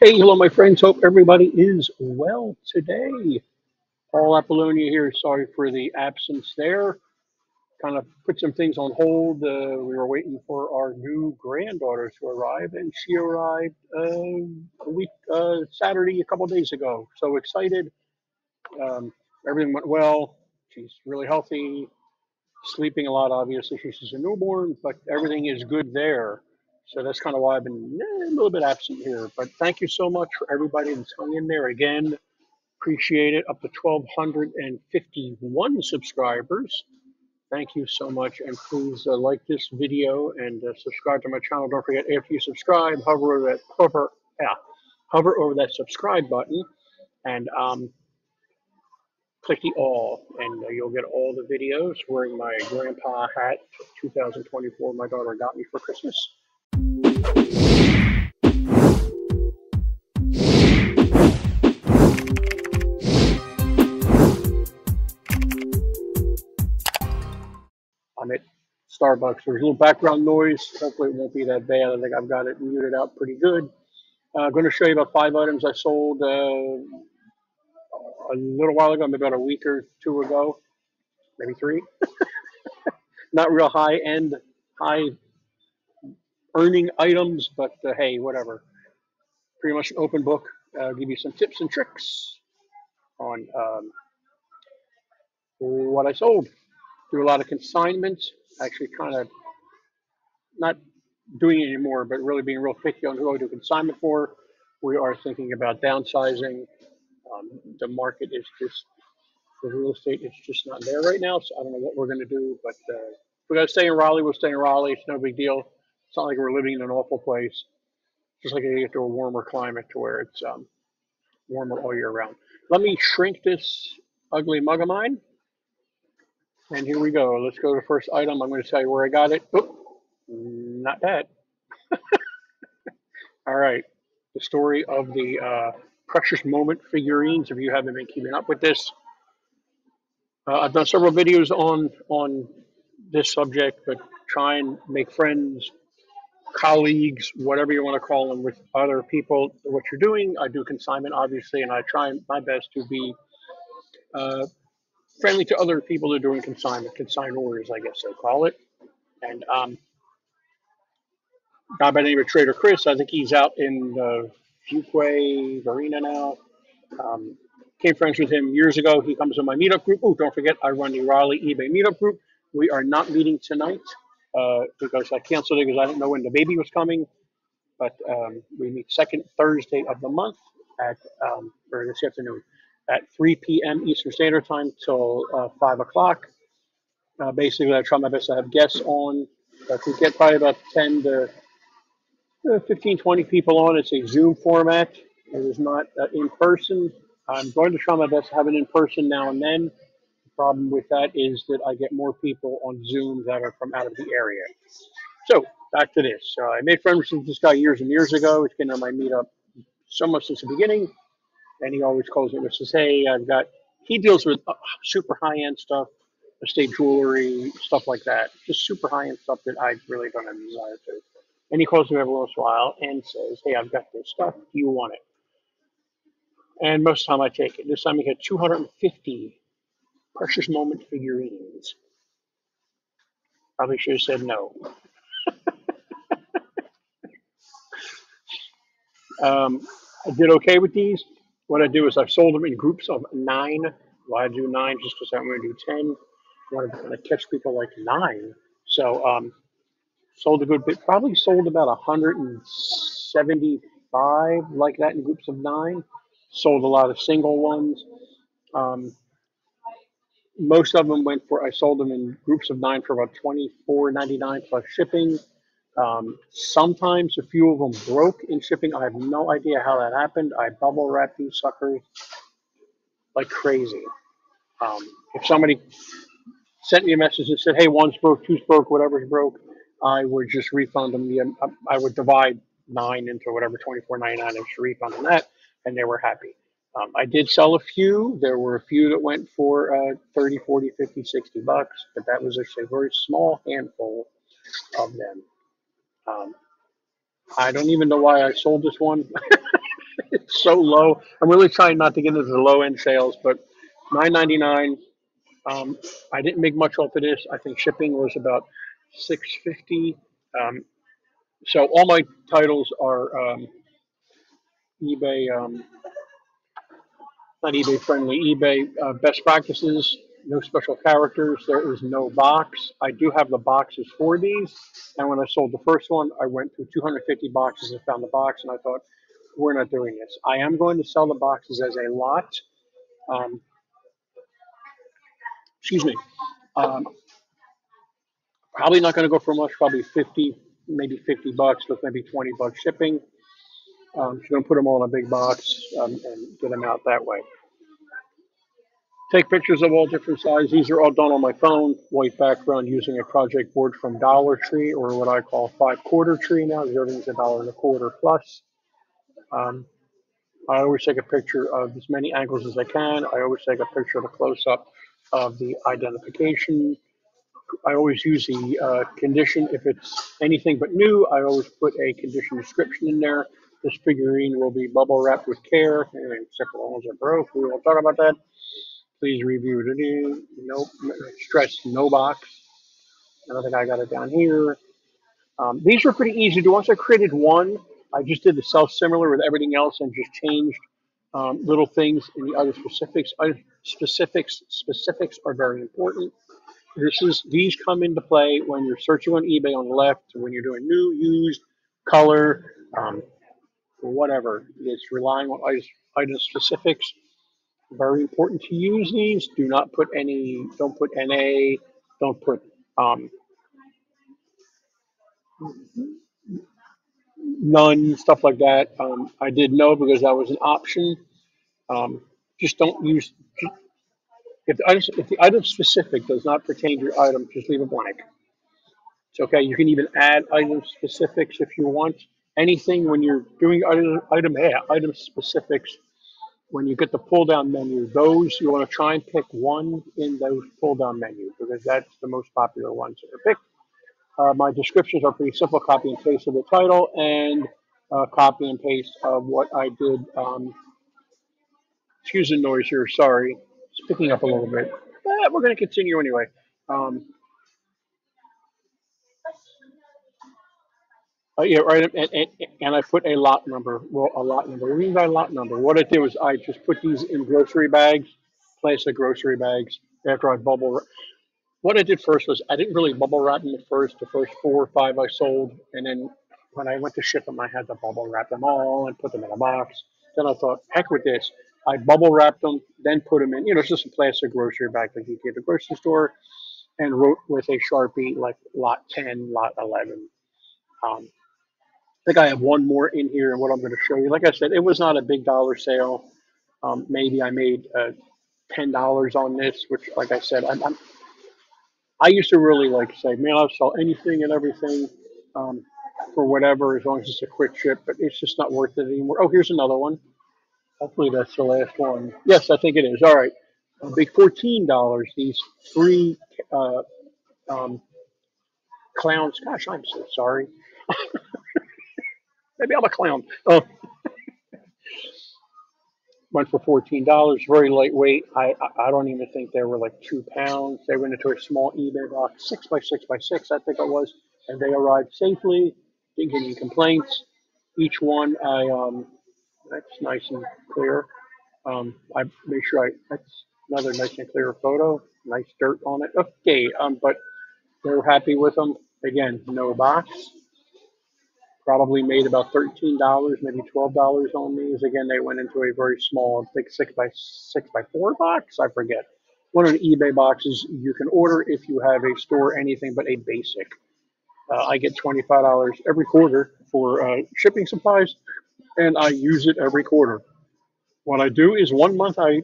Hey, hello, my friends. Hope everybody is well today. Paul Apollonia here. Sorry for the absence there. Kind of put some things on hold. Uh, we were waiting for our new granddaughter to arrive, and she arrived uh, a week, uh, Saturday, a couple days ago. So excited. Um, everything went well. She's really healthy, sleeping a lot, obviously. She's a newborn, but everything is good there. So that's kind of why I've been a little bit absent here. But thank you so much for everybody that's hung in there again. Appreciate it. Up to 1,251 subscribers. Thank you so much. And please uh, like this video and uh, subscribe to my channel. Don't forget, after you subscribe, hover over that, hover, yeah, hover over that subscribe button and um, click the all, and uh, you'll get all the videos. Wearing my grandpa hat, 2024, my daughter got me for Christmas. Starbucks. There's a little background noise. Hopefully, it won't be that bad. I think I've got it muted out pretty good. I'm uh, going to show you about five items I sold uh, a little while ago, maybe about a week or two ago, maybe three. Not real high end, high earning items, but uh, hey, whatever. Pretty much an open book. Uh, give you some tips and tricks on um, what I sold. Do a lot of consignment. Actually, kind of not doing it anymore, but really being real picky on who I do consignment for. We are thinking about downsizing. Um, the market is just for real estate. It's just not there right now, so I don't know what we're going to do. But uh, we got to stay in Raleigh, we'll stay in Raleigh. It's no big deal. It's not like we're living in an awful place. Just like I get to a warmer climate to where it's um, warmer all year round. Let me shrink this ugly mug of mine. And here we go. Let's go to the first item. I'm going to tell you where I got it. Oop, not that. All right. The story of the uh, Precious Moment figurines. If you haven't been keeping up with this, uh, I've done several videos on on this subject, but try and make friends, colleagues, whatever you want to call them, with other people. What you're doing, I do consignment, obviously, and I try my best to be uh, friendly to other people that are doing consignment, consignors, I guess they call it. And um, guy by the name of Trader Chris, I think he's out in the Fuquay-Varina now. Um, came friends with him years ago. He comes to my meetup group. Oh, don't forget, I run the Raleigh eBay meetup group. We are not meeting tonight uh, because I canceled it because I didn't know when the baby was coming. But um, we meet second Thursday of the month at um, or this afternoon at 3 p.m. Eastern Standard Time till uh, 5 o'clock. Uh, basically, I try my best to have guests on. I we get probably about 10 to uh, 15, 20 people on, it's a Zoom format. It is not uh, in person. I'm going to try my best to have it in person now and then. The problem with that is that I get more people on Zoom that are from out of the area. So back to this. Uh, I made friends with this guy years and years ago. It's been on my meetup so much since the beginning and he always calls me and says, "Hey, I've got." He deals with uh, super high end stuff, estate jewelry, stuff like that, just super high end stuff that I really don't have a desire to. And he calls me every once in a while and says, "Hey, I've got this stuff. Do you want it?" And most of the time, I take it. This time, he had 250 precious moment figurines. Probably should have said no. Um, I did okay with these. What I do is I've sold them in groups of nine. Why I do nine? Just because I'm going to do ten. I want to catch people like nine. So um, sold a good bit. Probably sold about 175 like that in groups of nine. Sold a lot of single ones. Um, most of them went for. I sold them in groups of nine for about 24.99 plus shipping. Um, sometimes a few of them broke in shipping. I have no idea how that happened. I bubble wrap these suckers like crazy. Um, if somebody sent me a message and said, "Hey, one's broke, two's broke, whatever's broke," I would just refund them. The I would divide nine into whatever twenty four ninety nine and just refund them that, and they were happy. Um, I did sell a few. There were a few that went for uh, 30, 40, 50, 60 bucks, but that was actually a very small handful of them. Um, I don't even know why I sold this one. it's so low. I'm really trying not to get into the low end sales, but 9.99. Um, I didn't make much off of this. I think shipping was about 6.50. Um, so all my titles are um, eBay. Um, not eBay friendly, eBay uh, best practices, no special characters, there is no box. I do have the boxes for these, and when I sold the first one, I went through 250 boxes and found the box, and I thought, we're not doing this. I am going to sell the boxes as a lot. Um, excuse me. Um, probably not going to go for much, probably 50, maybe 50 bucks with maybe 20 bucks shipping. Um, so going to put them all in a big box um, and get them out that way. Take pictures of all different sizes. These are all done on my phone. White background using a project board from Dollar Tree or what I call five quarter tree now. Everything's a dollar and a quarter plus. Um, I always take a picture of as many angles as I can. I always take a picture of a close up of the identification. I always use the uh, condition. If it's anything but new, I always put a condition description in there. This figurine will be bubble wrapped with care, and the ones that broke. We won't talk about that. Please review it. Nope. Stress no box. I don't think I got it down here. Um, these were pretty easy to do. Once I created one, I just did the sell similar with everything else and just changed um, little things in the other specifics. Other specifics specifics are very important. This is these come into play when you're searching on eBay on the left, when you're doing new, used, color, um, whatever. It's relying on item specifics. Very important to use these. Do not put any. Don't put NA. Don't put um, none, stuff like that. Um, I did know because that was an option. Um, just don't use, if the, item, if the item specific does not pertain to your item, just leave it blank. It's okay. You can even add item specifics if you want. Anything when you're doing item, item, yeah, item specifics, when you get the pull down menu, those you want to try and pick one in those pull down menu because that's the most popular ones that are picked. Uh, my descriptions are pretty simple, copy and paste of the title and uh, copy and paste of what I did. Um, excuse the noise here, sorry. It's picking up a little bit. But we're going to continue anyway. Um, uh, yeah, right. And, and, and I put a lot number. Well, a lot number. What do you mean by lot number? What I did was I just put these in grocery bags, plastic grocery bags, after I bubble what I did first was I didn't really bubble wrap them at first. The first four or five I sold, and then when I went to ship them, I had to bubble wrap them all and put them in a box. Then I thought, heck with this. I bubble wrapped them, then put them in, you know, it's just a plastic grocery bag that you get at the grocery store, and wrote with a sharpie like lot 10, lot 11. Um, think I have one more in here, and what I'm going to show you. Like I said, it was not a big dollar sale. Um, maybe I made uh, ten dollars on this, which, like I said, I'm, I'm I used to really like say, man, I'll sell anything and everything um, for whatever as long as it's a quick ship, but it's just not worth it anymore. Oh, here's another one. Hopefully that's the last one. Yes, I think it is. All right. Big $14. These three uh, um, clowns. Gosh, I'm so sorry. Maybe I'm a clown. Oh, went for fourteen dollars. Very lightweight. I, I don't even think they were like two pounds. They went into a small eBay box, six by six by six, I think it was, and they arrived safely. Didn't get any complaints. Each one, I um, that's nice and clear. Um, I made sure I that's another nice and clear photo. Nice dirt on it. Okay, um, but they're happy with them. Again, no box probably made about thirteen dollars, maybe twelve dollars on these. Again, they went into a very small, I think six by six by four box. I forget. One of the eBay boxes you can order if you have a store anything but a basic. Uh, I get twenty five dollars every quarter for uh, shipping supplies, and I use it every quarter. What I do is one month I,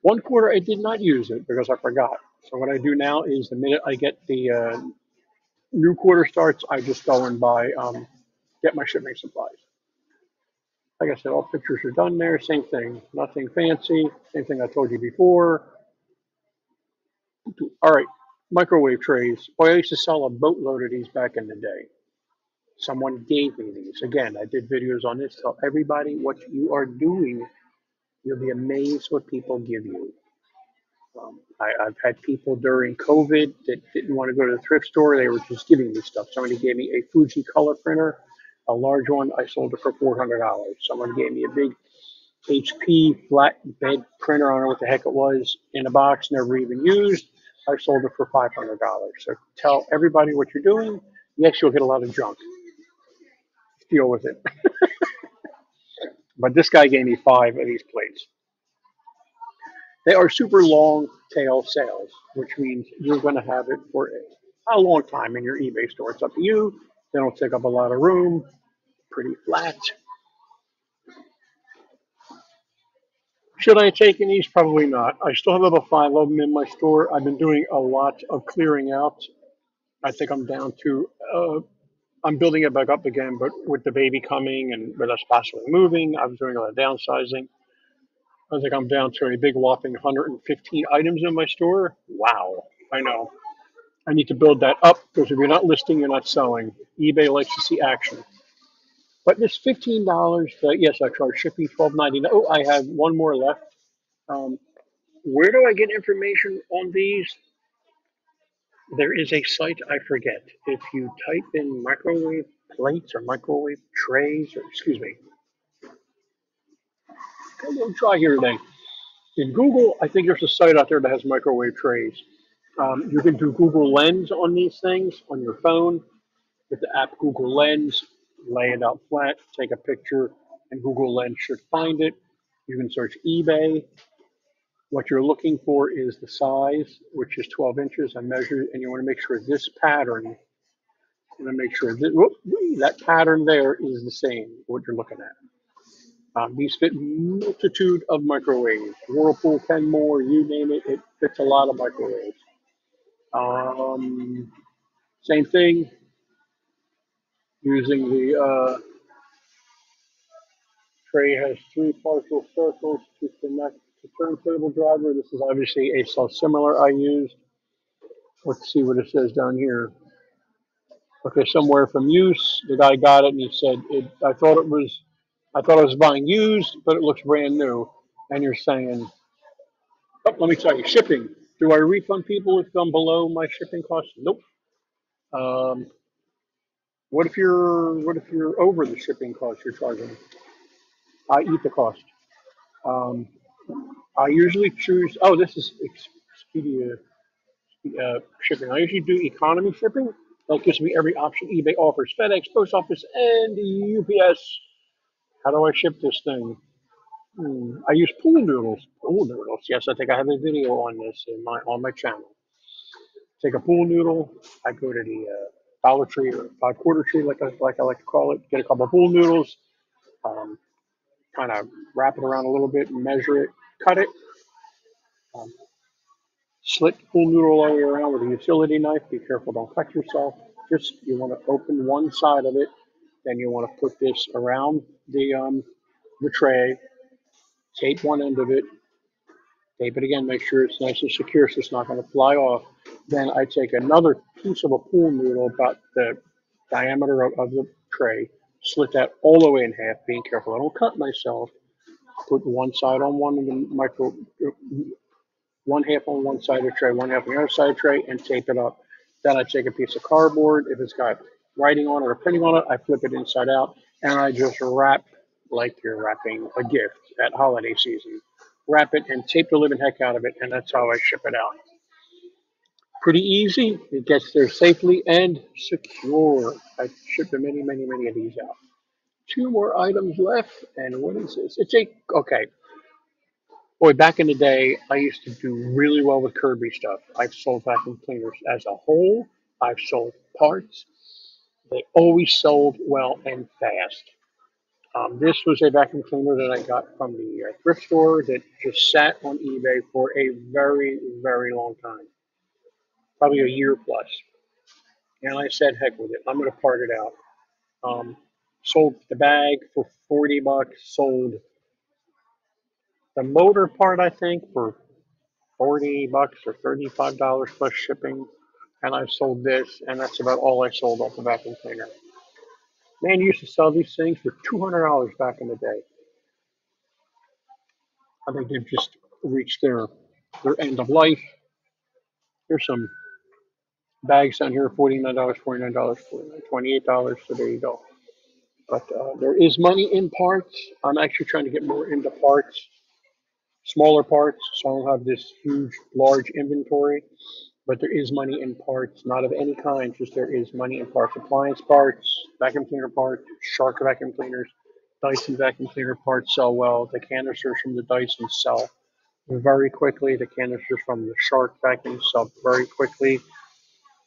one quarter I did not use it because I forgot. So what I do now is the minute I get the uh, new quarter starts, I just go and buy, um, get my shipping supplies. Like I said, all pictures are done there. Same thing, nothing fancy. Same thing I told you before. All right, microwave trays. Boy, I used to sell a boatload of these back in the day. Someone gave me these. Again, I did videos on this. Tell everybody what you are doing. You'll be amazed what people give you. Um, I, I've had people during COVID that didn't want to go to the thrift store. They were just giving me stuff. Somebody gave me a Fuji color printer, a large one. I sold it for $400. Someone gave me a big HP flat bed printer. I don't know what the heck it was in a box, never even used. I sold it for $500. So tell everybody what you're doing. Yes, you'll get a lot of junk. Deal with it. but this guy gave me five of these plates. They are super long tail sales, which means you're going to have it for a long time in your eBay store. It's up to you. They don't take up a lot of room. Pretty flat. Should I have taken these? Probably not. I still have about five of them in my store. I've been doing a lot of clearing out. I think I'm down to, uh, I'm building it back up again, but with the baby coming and with us possibly moving, I was doing a lot of downsizing. I think I'm down to a big whopping 115 items in my store. Wow. I know. I need to build that up because if you're not listing, you're not selling. eBay likes to see action. But this fifteen dollars, uh, yes, I charge shipping twelve ninety nine. Oh, I have one more left. Um, where do I get information on these? There is a site I forget. If you type in microwave plates or microwave trays, or excuse me, little try here today. In Google, I think there's a site out there that has microwave trays. Um, you can do Google Lens on these things on your phone with the app Google Lens lay it out flat, take a picture, and Google Lens should find it. You can search eBay. What you're looking for is the size, which is 12 inches. I measured, and you want to make sure this pattern, you want to make sure that, whoop, that pattern there is the same, what you're looking at. Um, these fit multitude of microwaves. Whirlpool, Kenmore, you name it, it fits a lot of microwaves. Um, same thing, using the uh, tray has three partial circles to connect the turntable driver. This is obviously a sell-similar I used. Let's see what it says down here. Okay, somewhere from use, the guy got it and he said, it, I thought it was, I thought I was buying used, but it looks brand new. And you're saying, oh, let me tell you, shipping. Do I refund people if I'm below my shipping cost? Nope. Um, what if you're what if you're over the shipping cost you're charging? I eat the cost. Um, I usually choose. Oh, this is Expedia uh, shipping. I usually do economy shipping. That gives me every option eBay offers: FedEx, Post Office, and UPS. How do I ship this thing? Hmm, I use pool noodles. Pool noodles. Yes, I think I have a video on this in my on my channel. Take a pool noodle. I go to the uh, Dollar Tree or five quarter tree, like I, like I like to call it. Get a couple of pool noodles, um, kind of wrap it around a little bit, measure it, cut it, um, slit pool noodle all the way around with a utility knife. Be careful, don't cut yourself. Just you want to open one side of it, then you want to put this around the um, the tray, tape one end of it, tape it again, make sure it's nice and secure so it's not going to fly off. Then I take another piece of a pool noodle about the diameter of, of the tray, slit that all the way in half, being careful I don't cut myself. Put one side on one of the micro, one half on one side of the tray, one half on the other side of the tray, and tape it up. Then I take a piece of cardboard. If it's got writing on it or printing on it, I flip it inside out, and I just wrap like you're wrapping a gift at holiday season. Wrap it and tape the living heck out of it, and that's how I ship it out pretty easy. It gets there safely and secure. I shipped many, many, many of these out. Two more items left, and what is this? It's a okay. Boy, back in the day, I used to do really well with Kirby stuff. I've sold vacuum cleaners as a whole. I've sold parts. They always sold well and fast. Um, this was a vacuum cleaner that I got from the uh, thrift store that just sat on eBay for a very, very long time probably a year plus. And I said, heck with it. I'm going to part it out. Um, sold the bag for 40 bucks. Sold the motor part, I think, for 40 bucks or $35 plus shipping. And I sold this, and that's about all I sold off the vacuum cleaner. Man used to sell these things for two hundred dollars back in the day. I think they've just reached their their end of life. Here's some bags down here, forty nine dollars, forty nine dollars, twenty eight dollars. So there you go. But uh, there is money in parts. I'm actually trying to get more into parts, smaller parts, so I don't have this huge, large inventory. But there is money in parts, not of any kind, just there is money in parts. Appliance parts, vacuum cleaner parts, Shark vacuum cleaners, Dyson vacuum cleaner parts sell well. The canisters from the Dyson sell very quickly. The canisters from the Shark vacuum sell very quickly.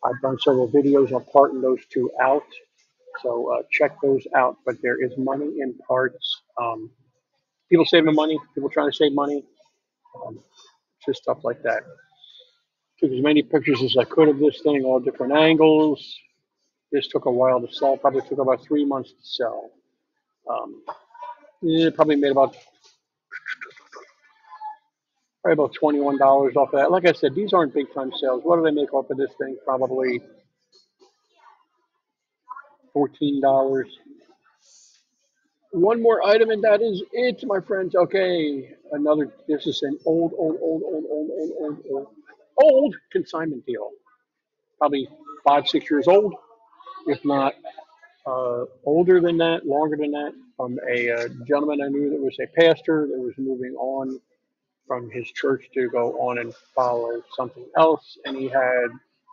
I've done several videos on parting those two out. So uh, check those out. But there is money in parts. Um, people saving money, people trying to save money, um, just stuff like that took as many pictures as I could of this thing, all different angles. This took a while to sell. Probably took about three months to sell. Um, probably made about probably about twenty-one dollars off of that. Like I said, these aren't big-time sales. What do they make off of this thing? Probably fourteen dollars. One more item, and that is it, my friends. Okay, another. This is an old, old, old, old, old, old, old, old old consignment deal. Probably five, six years old, if not uh, older than that, longer than that. From a uh, gentleman I knew that was a pastor that was moving on from his church to go on and follow something else, and he had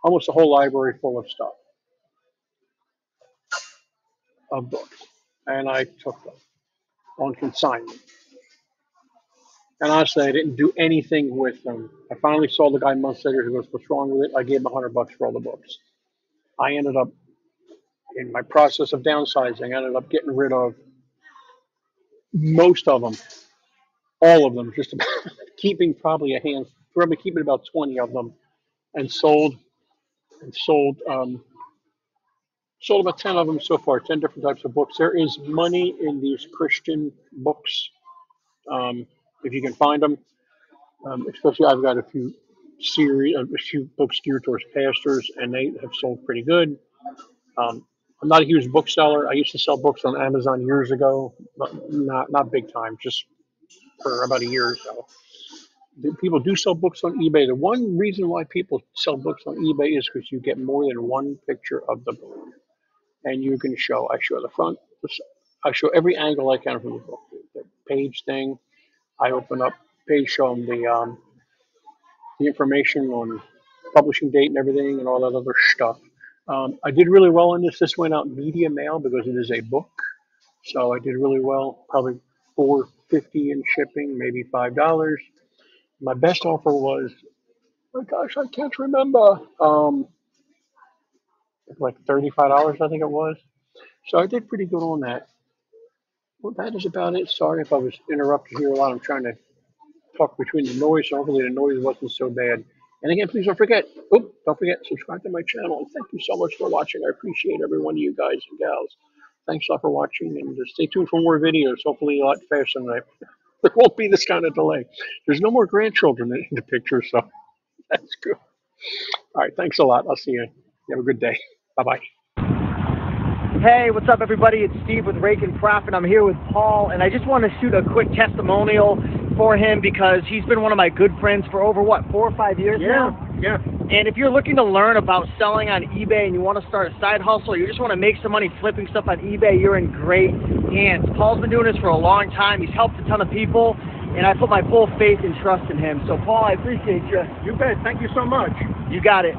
almost a whole library full of stuff of books, and I took them on consignment. And honestly, I didn't do anything with them. I finally saw the guy months later who goes, "What's wrong with it?" I gave him a hundred bucks for all the books. I ended up in my process of downsizing. I ended up getting rid of most of them, all of them, just about keeping probably a hand, probably keeping about twenty of them, and sold and sold. Um, sold about 10 of them so far 10 different types of books there is money in these christian books um, if you can find them um, especially i've got a few series a few books geared towards pastors and they have sold pretty good um, i'm not a huge bookseller i used to sell books on amazon years ago but not not big time just for about a year or so people do sell books on ebay the one reason why people sell books on ebay is because you get more than one picture of the book and you can show. I show the front. I show every angle I can from the book. The page thing. I open up page, them the um, the information on publishing date and everything, and all that other stuff. Um, I did really well on this. This went out media mail because it is a book, so I did really well. Probably four fifty in shipping, maybe five dollars. My best offer was, oh my gosh, I can't remember. Um, like thirty-five dollars, I think it was. So I did pretty good on that. Well, that is about it. Sorry if I was interrupted here a lot. I'm trying to talk between the noise. So hopefully the noise wasn't so bad. And again, please don't forget. Oh, don't forget subscribe to my channel. And thank you so much for watching. I appreciate every one of you guys and gals. Thanks a lot for watching, and uh, stay tuned for more videos. Hopefully a lot faster than I. There won't be this kind of delay. There's no more grandchildren in the picture, so that's good. All right, thanks a lot. I'll see you. You have a good day. Bye bye. Hey, what's up, everybody? It's Steve with Rake and Profit. I'm here with Paul, and I just want to shoot a quick testimonial for him because he's been one of my good friends for over, what, four or five years now? yeah. And if you're looking to learn about selling on eBay and you want to start a side hustle, you just want to make some money flipping stuff on eBay, you're in great hands. Paul's been doing this for a long time. He's helped a ton of people, and I put my full faith and trust in him. So, Paul, I appreciate you. You bet. Thank you so much. You got it.